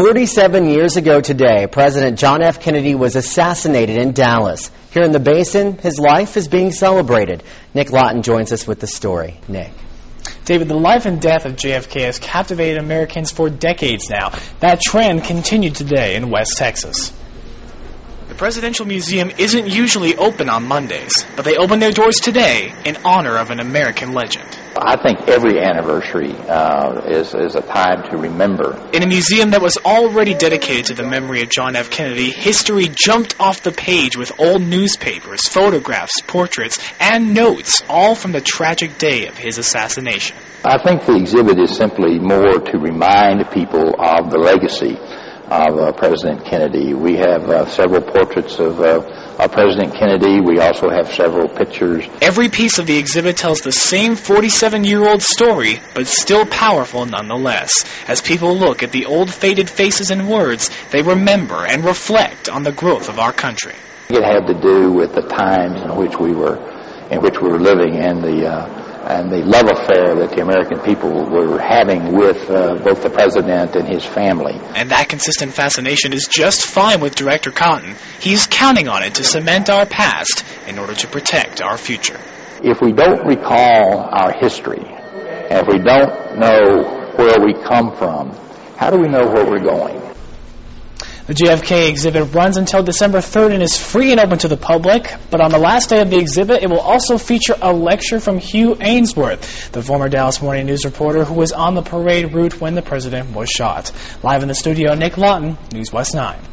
47 years ago today, President John F. Kennedy was assassinated in Dallas. Here in the Basin, his life is being celebrated. Nick Lawton joins us with the story. Nick. David, the life and death of JFK has captivated Americans for decades now. That trend continued today in West Texas. Presidential Museum isn't usually open on Mondays, but they open their doors today in honor of an American legend. I think every anniversary uh, is, is a time to remember. In a museum that was already dedicated to the memory of John F. Kennedy, history jumped off the page with old newspapers, photographs, portraits, and notes, all from the tragic day of his assassination. I think the exhibit is simply more to remind people of the legacy of uh, President Kennedy. We have uh, several portraits of, uh, President Kennedy. We also have several pictures. Every piece of the exhibit tells the same 47-year-old story, but still powerful nonetheless. As people look at the old faded faces and words, they remember and reflect on the growth of our country. It had to do with the times in which we were, in which we were living and the uh, and the love affair that the American people were having with uh, both the president and his family. And that consistent fascination is just fine with Director Cotton. He's counting on it to cement our past in order to protect our future. If we don't recall our history, and if we don't know where we come from, how do we know where we're going? The JFK exhibit runs until December 3rd and is free and open to the public. But on the last day of the exhibit, it will also feature a lecture from Hugh Aynesworth, the former Dallas Morning News reporter who was on the parade route when the president was shot. Live in the studio, Nick Lawton, News West 9.